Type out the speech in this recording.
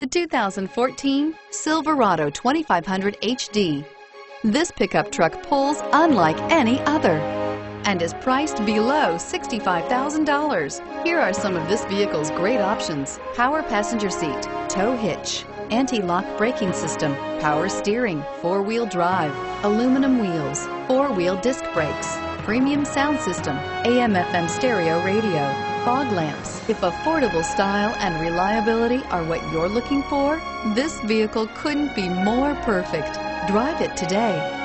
The 2014 Silverado 2500 HD. This pickup truck pulls unlike any other and is priced below $65,000. Here are some of this vehicle's great options. Power passenger seat, tow hitch, anti-lock braking system, power steering, four-wheel drive, aluminum wheels, four-wheel disc brakes, premium sound system, AM FM stereo radio, fog lamps. If affordable style and reliability are what you're looking for, this vehicle couldn't be more perfect. Drive it today.